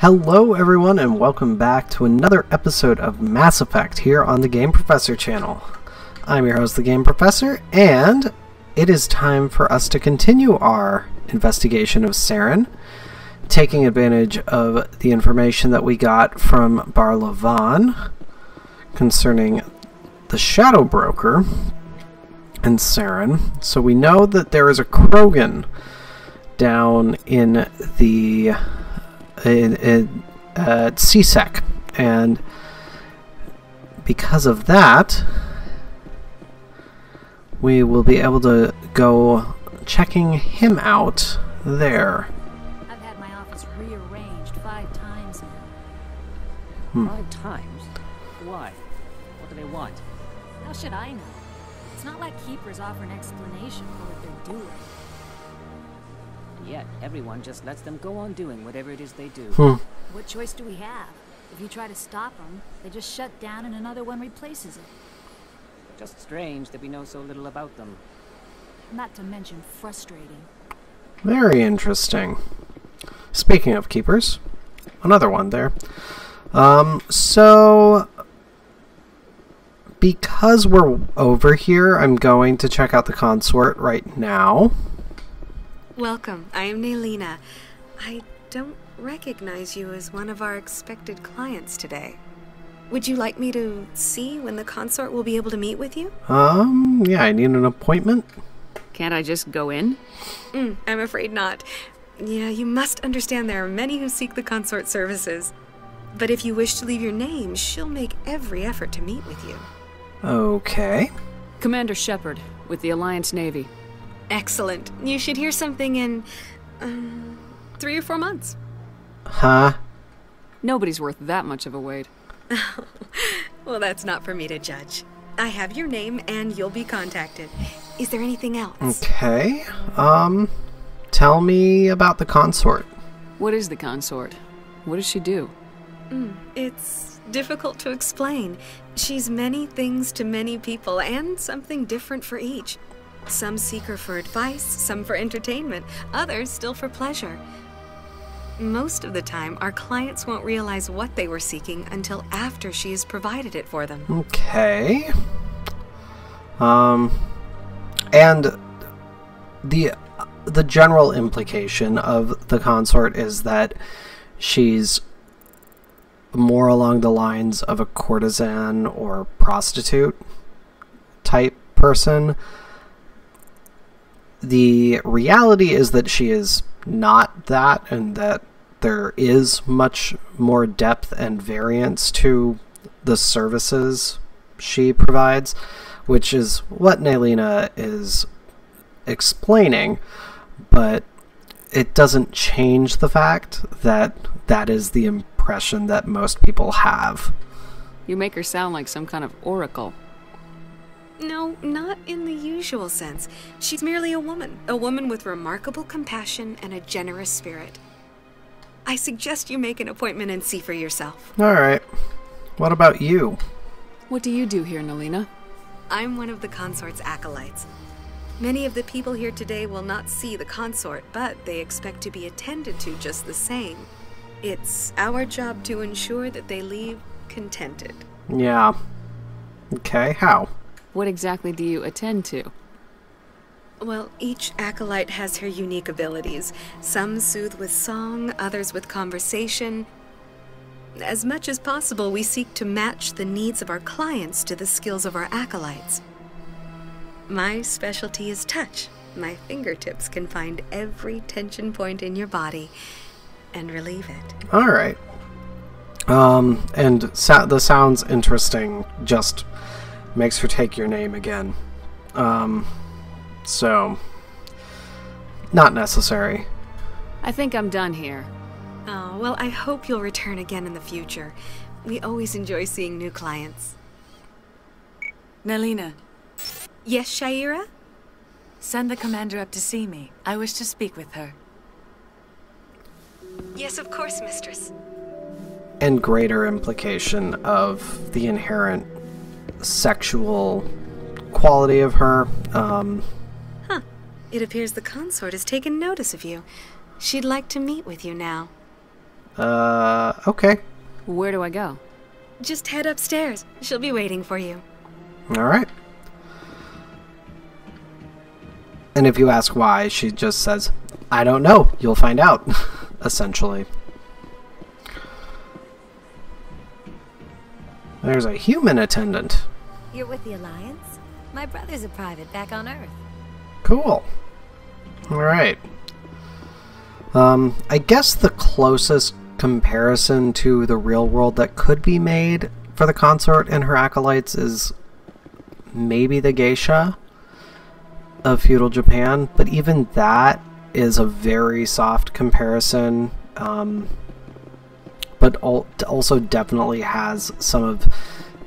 Hello, everyone, and welcome back to another episode of Mass Effect here on the Game Professor channel. I'm your host, the Game Professor, and it is time for us to continue our investigation of Saren, taking advantage of the information that we got from Barla Von concerning the Shadow Broker and Saren. So we know that there is a Krogan down in the in, in uh, C-Sec, and because of that, we will be able to go checking him out there. I've had my office rearranged five times now. Hmm. Five times? Why? What do they want? How should I know? It's not like keepers offer an explanation for yet, everyone just lets them go on doing whatever it is they do. Hmm. What choice do we have? If you try to stop them, they just shut down and another one replaces it. Just strange that we know so little about them. Not to mention frustrating. Very interesting. Speaking of keepers, another one there. Um, so because we're over here, I'm going to check out the consort right now. Welcome. I am Nelyna. I don't recognize you as one of our expected clients today. Would you like me to see when the consort will be able to meet with you? Um, yeah, I need an appointment. Can't I just go in? Mm, I'm afraid not. Yeah, you must understand there are many who seek the consort services. But if you wish to leave your name, she'll make every effort to meet with you. Okay. Commander Shepard, with the Alliance Navy. Excellent. You should hear something in um, three or four months. Huh? Nobody's worth that much of a wait. well, that's not for me to judge. I have your name and you'll be contacted. Is there anything else? Okay. Um, tell me about the consort. What is the consort? What does she do? Mm, it's difficult to explain. She's many things to many people and something different for each. Some seek her for advice, some for entertainment, others still for pleasure. Most of the time, our clients won't realize what they were seeking until after she has provided it for them. Okay. Um, and the the general implication of the consort is that she's more along the lines of a courtesan or prostitute type person. The reality is that she is not that, and that there is much more depth and variance to the services she provides, which is what Nelyna is explaining, but it doesn't change the fact that that is the impression that most people have. You make her sound like some kind of oracle. No, not in the usual sense. She's merely a woman, a woman with remarkable compassion and a generous spirit. I suggest you make an appointment and see for yourself. Alright. What about you? What do you do here, Nelyna? I'm one of the consort's acolytes. Many of the people here today will not see the consort, but they expect to be attended to just the same. It's our job to ensure that they leave contented. Yeah. Okay, how? What exactly do you attend to? Well, each acolyte has her unique abilities. Some soothe with song, others with conversation. As much as possible, we seek to match the needs of our clients to the skills of our acolytes. My specialty is touch. My fingertips can find every tension point in your body and relieve it. Alright. Um, and sa- the sounds interesting just makes her take your name again. Um, so, not necessary. I think I'm done here. Oh, well, I hope you'll return again in the future. We always enjoy seeing new clients. Nelyna. Yes, Sha'ira? send the commander up to see me. I wish to speak with her. Yes, of course, mistress. And greater implication of the inherent sexual quality of her. Um, Huh. It appears the consort has taken notice of you. She'd like to meet with you now. Uh, okay. Where do I go? Just head upstairs. She'll be waiting for you. All right. And if you ask why, she just says, I don't know. You'll find out, essentially. There's a human attendant. You're with the Alliance? My brother's a private back on Earth. Cool. All right. Um, I guess the closest comparison to the real world that could be made for the consort and her acolytes is maybe the geisha of feudal Japan, but even that is a very soft comparison. Um, but also definitely has some of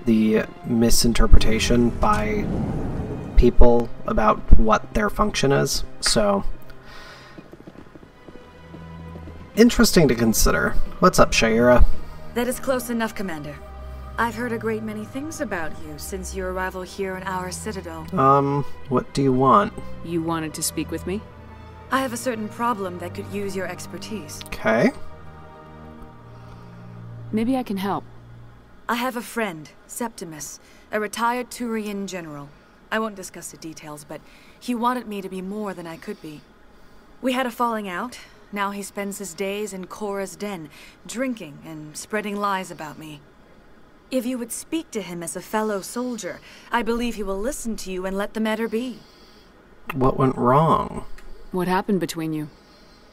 the misinterpretation by people about what their function is. So, interesting to consider. What's up, Sha'ira? That is close enough, Commander. I've heard a great many things about you since your arrival here in our citadel. Um, what do you want? You wanted to speak with me? I have a certain problem that could use your expertise. Okay. Maybe I can help. I have a friend, Septimus, a retired Turian general. I won't discuss the details, but he wanted me to be more than I could be. We had a falling out. Now he spends his days in Chora's den, drinking and spreading lies about me. If you would speak to him as a fellow soldier, I believe he will listen to you and let the matter be. What went wrong? What happened between you?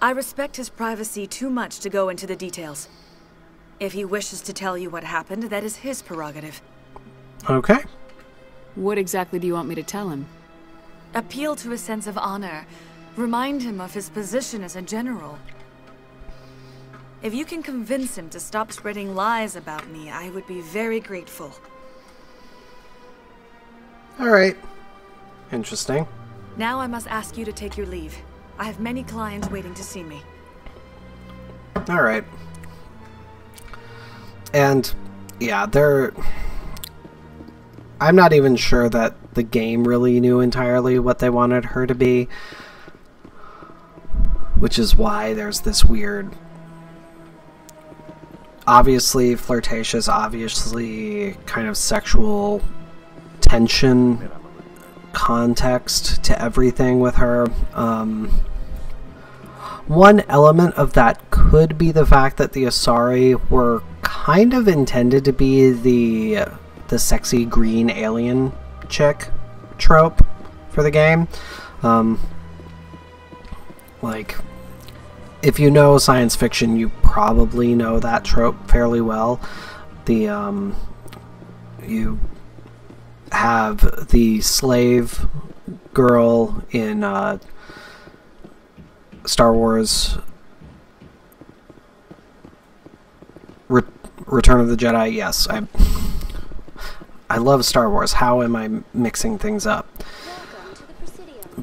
I respect his privacy too much to go into the details. If he wishes to tell you what happened, that is his prerogative. Okay. What exactly do you want me to tell him? Appeal to his sense of honor. Remind him of his position as a general. If you can convince him to stop spreading lies about me, I would be very grateful. All right. Interesting. Now I must ask you to take your leave. I have many clients waiting to see me. All right. And yeah, they're. I'm not even sure that the game really knew entirely what they wanted her to be. Which is why there's this weird. Obviously flirtatious, obviously kind of sexual tension context to everything with her. Um, one element of that could be the fact that the Asari were kind of intended to be the the sexy green alien chick trope for the game. Um, like, if you know science fiction, you probably know that trope fairly well. The um, you have the slave girl in uh, Star Wars Return of the Jedi. Yes, I I love Star Wars. How am I mixing things up?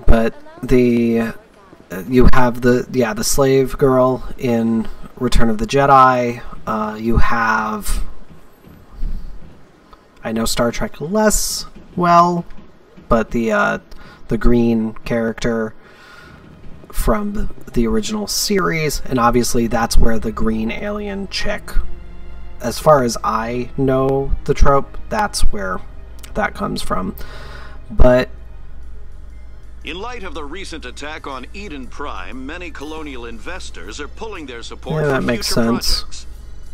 But the you have the yeah the slave girl in Return of the Jedi. Uh, you have I know Star Trek less well, but the uh, the green character from the, the original series, and obviously that's where the green alien chick, as far as I know the trope, that's where that comes from. But In light of the recent attack on Eden Prime, many colonial investors are pulling their support Yeah, that for makes future sense. projects.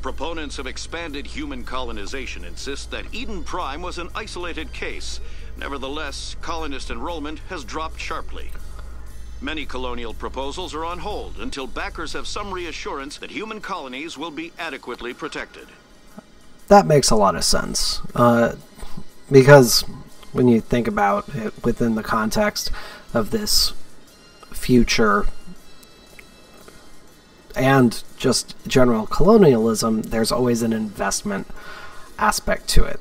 Proponents of expanded human colonization insist that Eden Prime was an isolated case. Nevertheless, colonist enrollment has dropped sharply. Many colonial proposals are on hold until backers have some reassurance that human colonies will be adequately protected. That makes a lot of sense. Uh, because when you think about it within the context of this future and just general colonialism, there's always an investment aspect to it.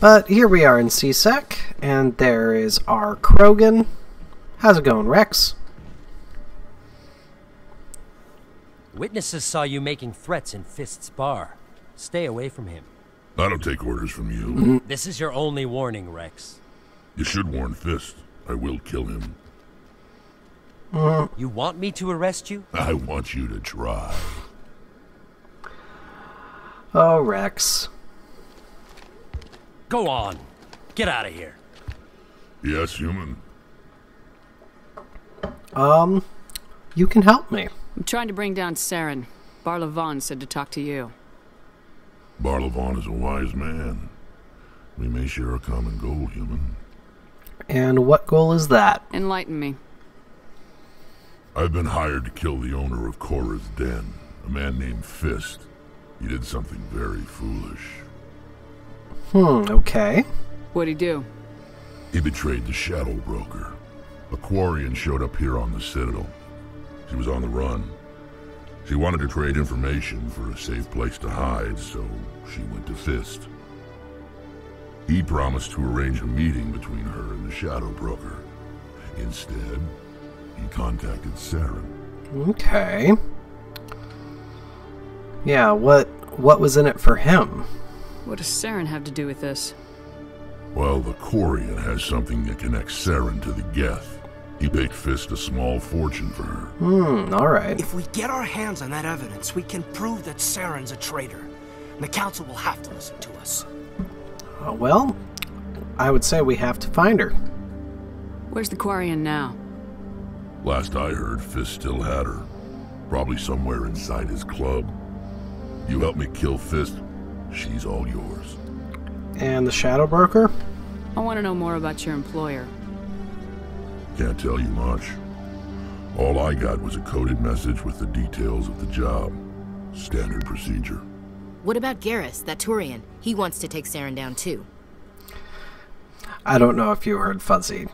But here we are in C-Sec, and there is our Krogan. How's it going, Wrex? Witnesses saw you making threats in Fist's bar. Stay away from him. I don't take orders from you. This is your only warning, Wrex. You should warn Fist. I will kill him. You want me to arrest you? I want you to try. Oh, Wrex. Go on. Get out of here. Yes, human. Um, you can help me. I'm trying to bring down Saren. Barla Von said to talk to you. Barla Von is a wise man. We may share a common goal, human. And what goal is that? Enlighten me. I've been hired to kill the owner of Chora's Den, a man named Fist. He did something very foolish. Hmm, okay. What'd he do? He betrayed the Shadow Broker. A Quarian showed up here on the Citadel. She was on the run. She wanted to trade information for a safe place to hide, so she went to Fist. He promised to arrange a meeting between her and the Shadow Broker. Instead, he contacted Saren. Okay. Yeah, what what was in it for him? What does Saren have to do with this? Well, the Quarian has something that connects Saren to the Geth. He paid Fist a small fortune for her. Hmm, alright. If we get our hands on that evidence, we can prove that Saren's a traitor. And the Council will have to listen to us. Uh, well, I would say we have to find her. Where's the Quarian now? Last I heard, Fist still had her. Probably somewhere inside his club. You help me kill Fist, she's all yours. And the Shadow Broker? I want to know more about your employer. Can't tell you much. All I got was a coded message with the details of the job. Standard procedure. What about Garrus, that Turian? He wants to take Saren down too. I don't know if you heard Fuzzy,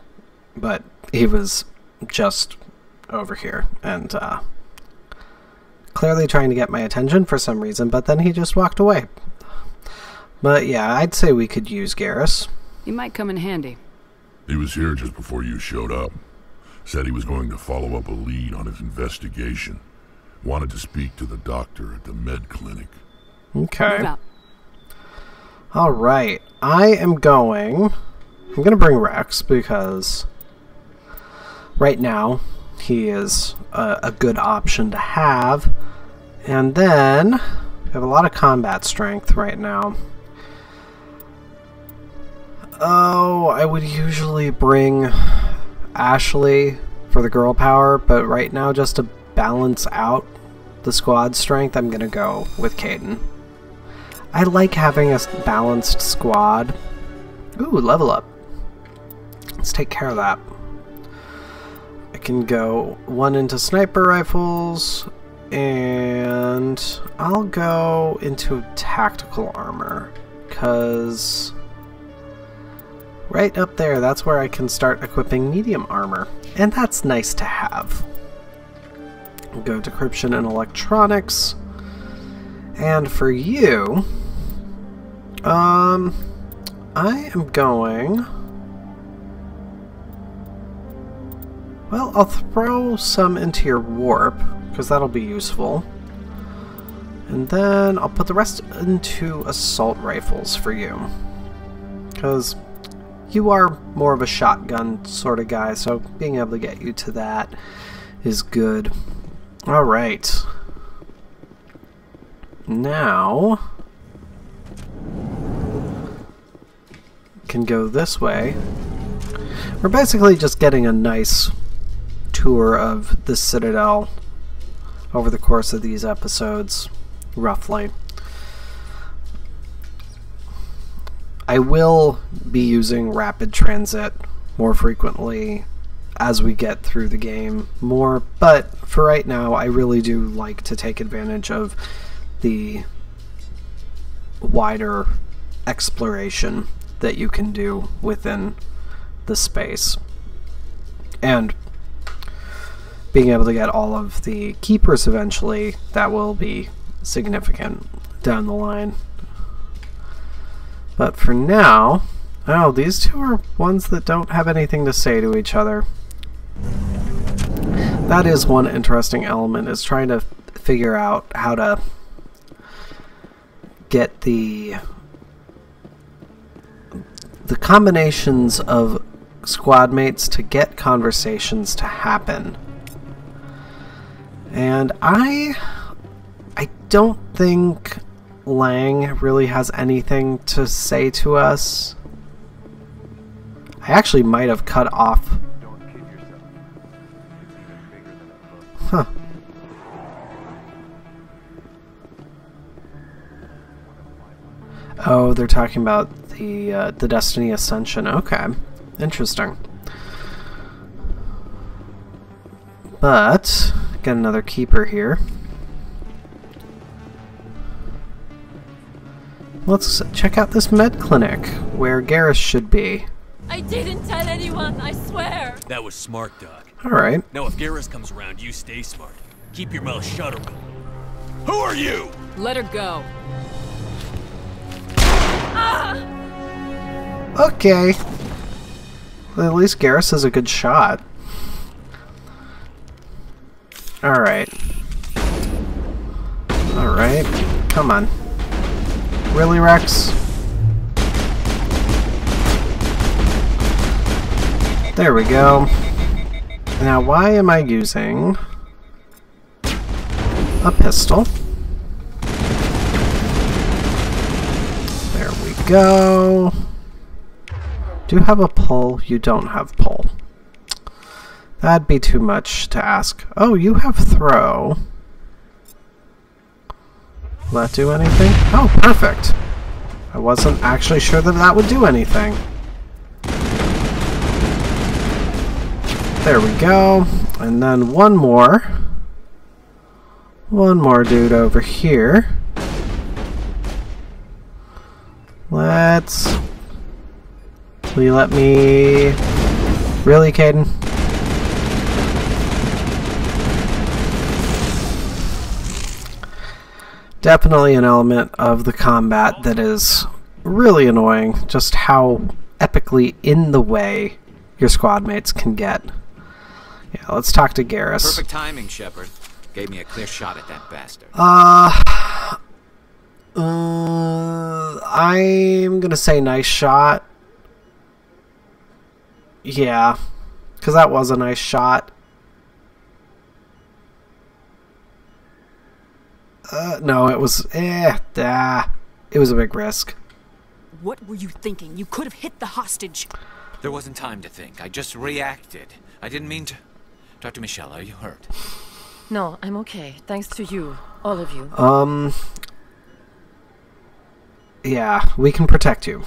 but he was just over here and uh, clearly trying to get my attention for some reason, but then he just walked away. But yeah, I'd say we could use Garrus. He might come in handy. He was here just before you showed up. Said he was going to follow up a lead on his investigation. Wanted to speak to the doctor at the med clinic. Okay. Alright, I am going... I'm going to bring Wrex because right now he is a, a, good option to have. And then we have a lot of combat strength right now. Oh, I would usually bring Ashley for the girl power, but right now just to balance out the squad strength, I'm to go with Kaidan. I like having a balanced squad. Ooh, level up. Let's take care of that. I can go one into sniper rifles, and I'll go into tactical armor, because right up there, that's where I can start equipping medium armor, and that's nice to have. Go decryption and electronics, and for you, um, I am going... Well, I'll throw some into your warp, because that'll be useful. And then I'll put the rest into assault rifles for you. Because you are more of a shotgun sort of guy, so being able to get you to that is good. Alright. Now... can go this way. We're basically just getting a nice tour of the Citadel over the course of these episodes, roughly. I will be using rapid transit more frequently as we get through the game more, but for right now, I really do like to take advantage of the wider exploration that you can do within the space. And being able to get all of the keepers eventually, that will be significant down the line. But for now, oh, these two are ones that don't have anything to say to each other. That is one interesting element, is trying to figure out how to get the the combinations of squad mates to get conversations to happen. And I I don't think Lang really has anything to say to us. I actually might have cut off. Huh. Oh, they're talking about the uh, the Destiny Ascension. Okay, interesting. But get another keeper here. Let's check out this med clinic where Garrus should be. I didn't tell anyone, I swear. That was smart, Doc. All right. Now, if Garrus comes around, you stay smart. Keep your mouth shut or Who are you? Let her go. Ah! Okay. Well, at least Garrus is a good shot. Alright. Alright. Come on. Really, Wrex? There we go. Now, why am I using a pistol? There we go. Do you have a pull? You don't have pull. That'd be too much to ask. Oh, you have throw. That do anything? Oh, perfect. I wasn't actually sure that that would do anything. There we go. And then one more. One more dude over here. Let's... Will you let me... Really, Kaidan? Definitely an element of the combat that is really annoying, just how epically in the way your squad mates can get. Yeah, let's talk to Garrus. Perfect timing, Shepard. Gave me a clear shot at that bastard. Uh, uh, I'm gonna say nice shot. Yeah, because that was a nice shot. Uh, no, it was, eh, ah, it was a big risk. What were you thinking? You could have hit the hostage. There wasn't time to think. I just reacted. I didn't mean to. Dr. Michel, are you hurt? No, I'm okay. Thanks to you. All of you. Um, yeah, we can protect you.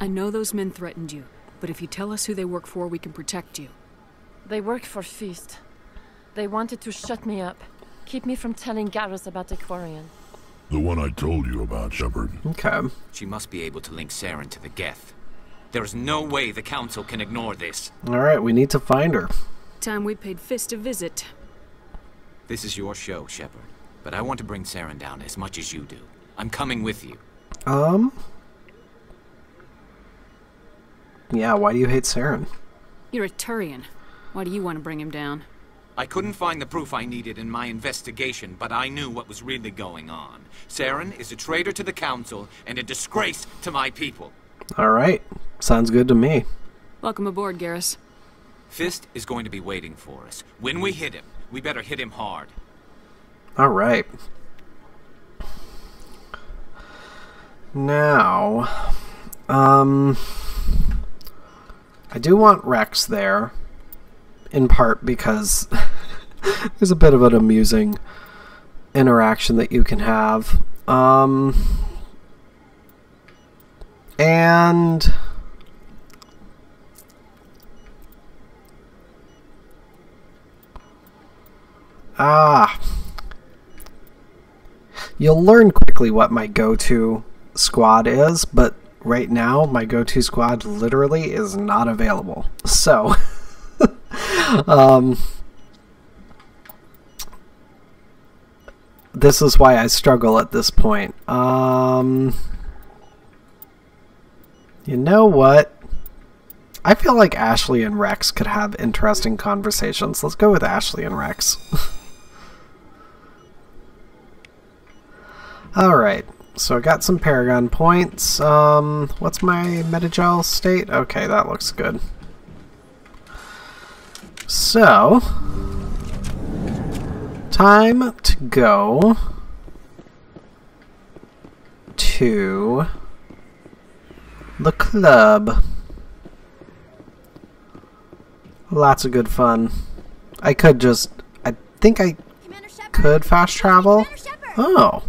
I know those men threatened you, but if you tell us who they work for, we can protect you. They work for Fist. They wanted to shut me up. Keep me from telling Garrus about the Quarian. The one I told you about, Shepard. Okay. She must be able to link Saren to the Geth. There is no way the Council can ignore this. Alright, we need to find her. Time we paid Fist a visit. This is your show, Shepard. But I want to bring Saren down as much as you do. I'm coming with you. Um... Yeah, why do you hate Saren? You're a Turian. Why do you want to bring him down? I couldn't find the proof I needed in my investigation, but I knew what was really going on. Saren is a traitor to the Council and a disgrace to my people. Alright, sounds good to me. Welcome aboard, Garrus. Fist is going to be waiting for us. When we hit him, we better hit him hard. Alright. Now, um, I do want Wrex there, in part because there's a bit of an amusing interaction that you can have. Um, and ah, you'll learn quickly what my go-to squad is, but right now my go-to squad literally is not available. So, um, this is why I struggle at this point. Um, you know what? I feel like Ashley and Wrex could have interesting conversations. Let's go with Ashley and Wrex. Alright, so I got some Paragon points. Um, what's my Medi-gel state? Okay, that looks good. So, time to go to the club. Lots of good fun. I could just. I think I could fast travel. Oh.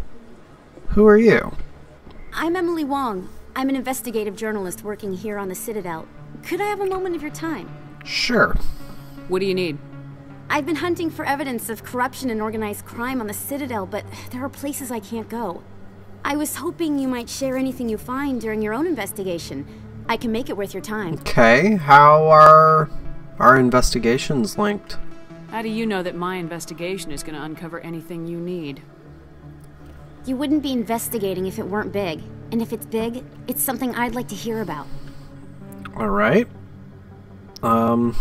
Who are you? I'm Emily Wong. I'm an investigative journalist working here on the Citadel. Could I have a moment of your time? Sure. What do you need? I've been hunting for evidence of corruption and organized crime on the Citadel, but there are places I can't go. I was hoping you might share anything you find during your own investigation. I can make it worth your time. Okay, how are our investigations linked? How do you know that my investigation is going to uncover anything you need? You wouldn't be investigating if it weren't big. And if it's big, it's something I'd like to hear about. Alright. Um.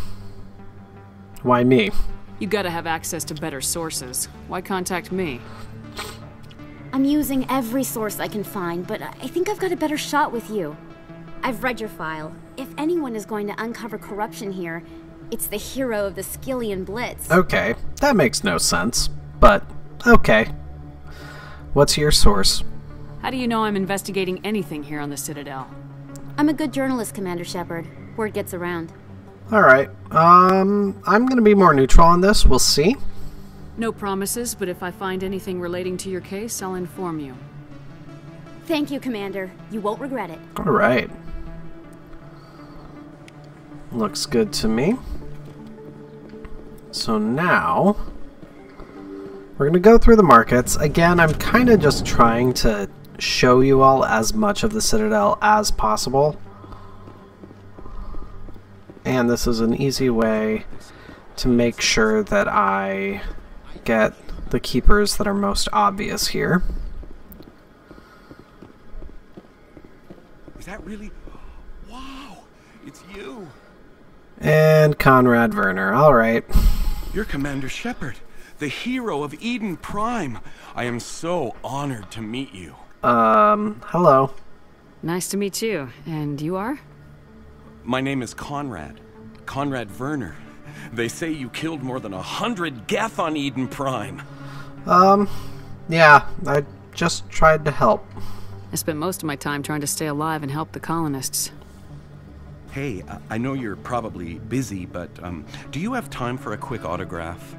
Why me? You gotta have access to better sources. Why contact me? I'm using every source I can find, but I think I've got a better shot with you. I've read your file. If anyone is going to uncover corruption here, it's the hero of the Skyllian Blitz. Okay, that makes no sense. But, okay. What's your source? How do you know I'm investigating anything here on the Citadel? I'm a good journalist, Commander Shepard. Word gets around. Alright, um, I'm gonna be more neutral on this. We'll see. No promises, but if I find anything relating to your case, I'll inform you. Thank you, Commander. You won't regret it. Alright. Looks good to me. So now, we're going to go through the markets. Again, I'm kind of just trying to show you all as much of the Citadel as possible. And this is an easy way to make sure that I get the keepers that are most obvious here. Is that really? Wow, it's you. And Conrad Verner, alright. You're Commander Shepard, the hero of Eden Prime. I am so honored to meet you. Um, hello. Nice to meet you. And you are? My name is Conrad. Conrad Verner. They say you killed more than a hundred Geth on Eden Prime. Um, yeah, I just tried to help. I spent most of my time trying to stay alive and help the colonists. Hey, I know you're probably busy, but um, do you have time for a quick autograph?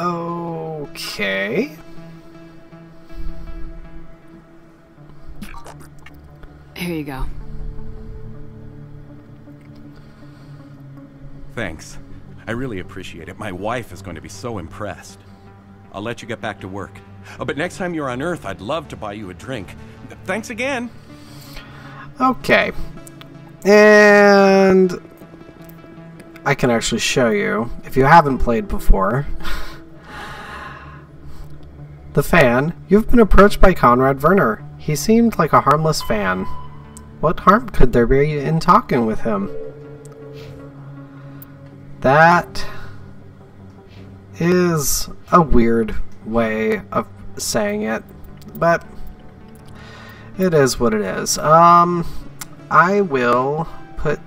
Okay. Here you go. Thanks. I really appreciate it. My wife is going to be so impressed. I'll let you get back to work. Oh, but next time you're on Earth, I'd love to buy you a drink. Thanks again. Okay. And I can actually show you, if you haven't played before. the fan, you've been approached by Conrad Verner. He seemed like a harmless fan. What harm could there be in talking with him? That is a weird way of saying it, but it is what it is. Um, I will put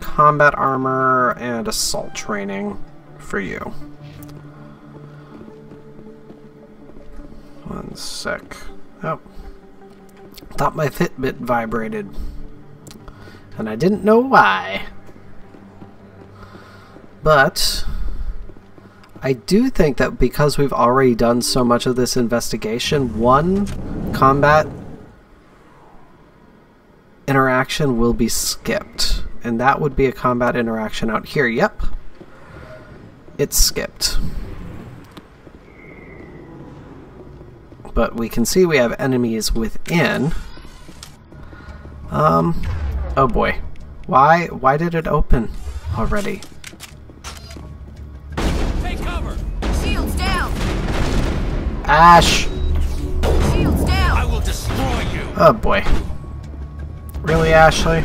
combat armor and assault training for you. One sec. Oh. Thought my Fitbit vibrated. And I didn't know why. But I do think that because we've already done so much of this investigation, one combat interaction will be skipped. And that would be a combat interaction out here. Yep. It's skipped. But we can see we have enemies within. Um, oh boy. Why, why did it open already? Ash! Shields down! I will destroy you! Oh boy. Really, Ashley?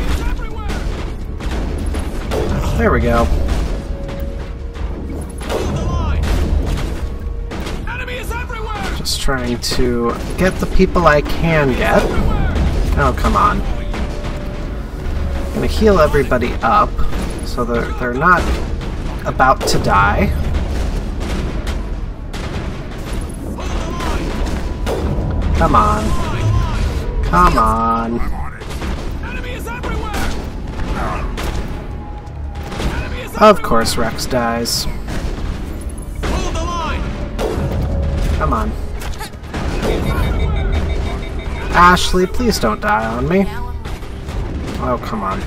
There we go. Just trying to get the people I can get. Oh, come on. I'm Gonna heal everybody up so they're, they're not about to die. Come on. Come on. Of course Wrex dies. Come on. Ashley, please don't die on me. Oh, come on.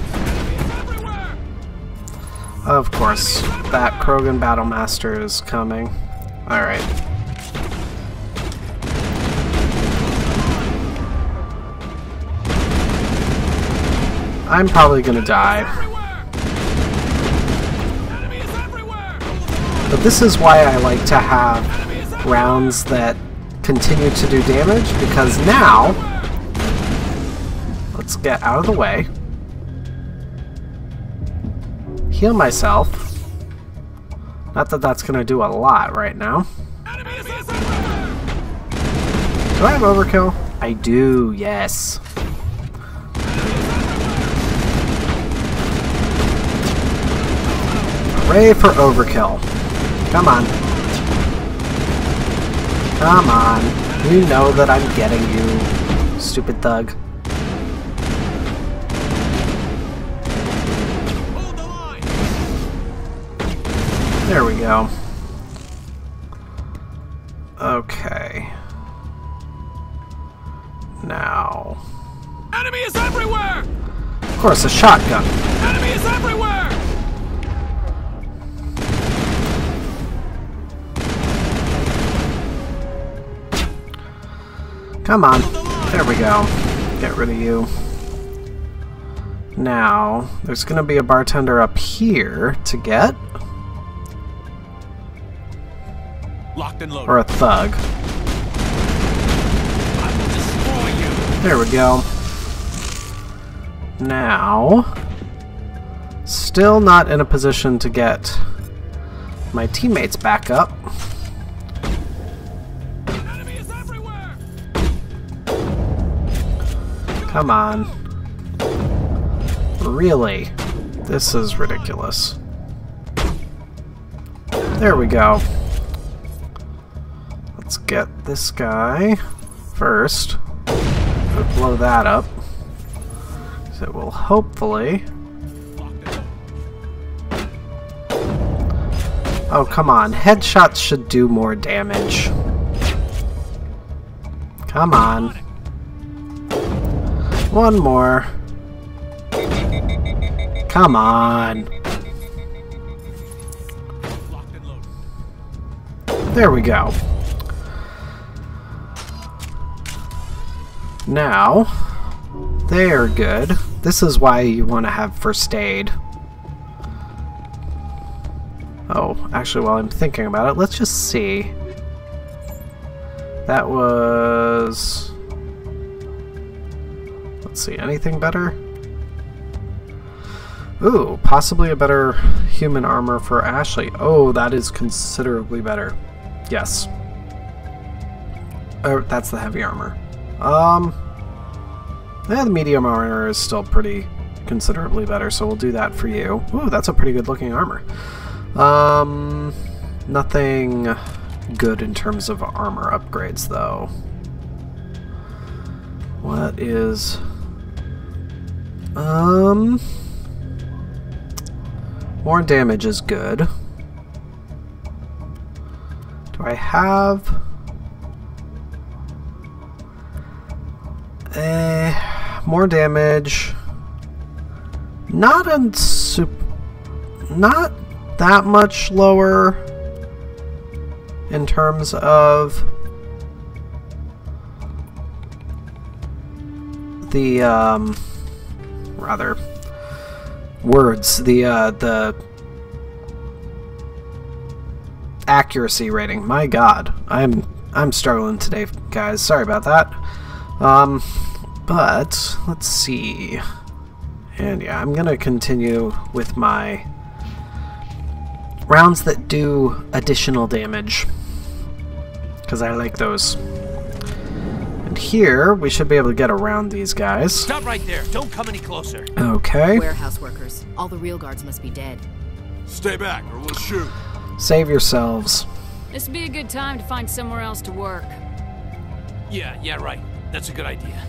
Of course, that Krogan Battlemaster is coming. Alright. I'm probably gonna die. But this is why I like to have rounds that continue to do damage, because now... Let's get out of the way. Heal myself. Not that that's gonna do a lot right now. Do I have overkill? I do, yes. Hooray for overkill. Come on. Come on. You know that I'm getting you, stupid thug. There we go. Okay. Now... Enemy is everywhere! Of course, a shotgun. Enemy is everywhere! Come on. There we go. Get rid of you. Now, there's going to be a bartender up here to get. Locked and loaded. Or a thug. There we go. Now, still not in a position to get my teammates back up. Come on. Really? This is ridiculous. There we go. Let's get this guy first. Blow that up. So it will hopefully... Oh, come on. Headshots should do more damage. Come on. One more. Come on. There we go. Now, they're good. This is why you want to have first aid. Oh, actually, while I'm thinking about it, let's just see. That was... See, anything better? Ooh, possibly a better human armor for Ashley. Oh, that is considerably better. Yes. Oh, that's the heavy armor. Um, yeah, the medium armor is still pretty considerably better, so we'll do that for you. Ooh, that's a pretty good looking armor. Um, nothing good in terms of armor upgrades, though. What is... Um... More damage is good. Do I have... Eh, more damage. Not a sup not that much lower in terms of the um, rather words. The uh, the accuracy rating. My god i'm i'm struggling today guys. Sorry about that. Um but let's see. And yeah i'm gonna continue with my rounds that do additional damage because i like those here we should be able to get around these guys Stop right there. Don't come any closer. okay Warehouse workers. All the real guards must be dead. Stay back or we'll shoot. save yourselves This would be a good time to find somewhere else to work. Yeah, yeah, right. That's a good idea.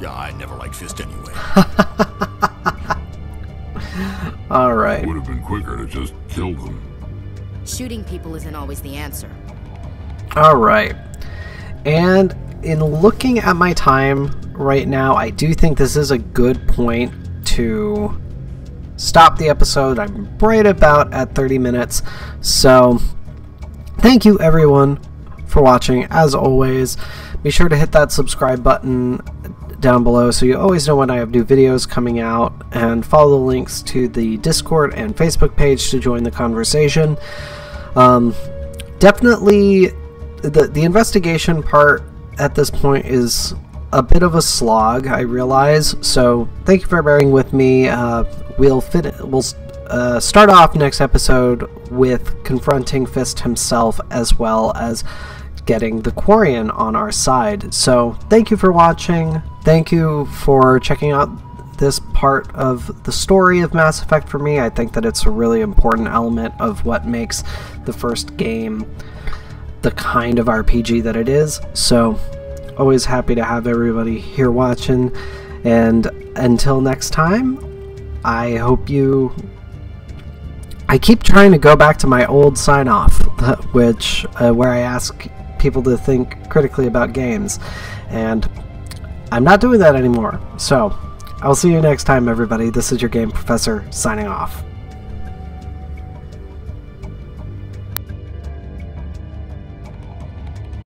Yeah, I never liked Fist anyway. All right. Would have been quicker to just kill them. Shooting people isn't always the answer. All right. And in looking at my time right now, I do think this is a good point to stop the episode. I'm right about at 30 minutes. So, thank you everyone for watching. As always, be sure to hit that subscribe button down below so you always know when I have new videos coming out and follow the links to the Discord and Facebook page to join the conversation. Um, definitely the the investigation part at this point is a bit of a slog, I realize. So thank you for bearing with me. Uh, we'll fit. We'll uh, start off next episode with confronting Fist himself, as well as getting the Quarian on our side. So thank you for watching. Thank you for checking out this part of the story of Mass Effect for me. I think that it's a really important element of what makes the first game the kind of RPG that it is. So, always happy to have everybody here watching. And until next time, I hope you. I keep trying to go back to my old sign off, which uh, where I ask people to think critically about games, and I'm not doing that anymore. So, I'll see you next time, everybody. This is your game professor signing off.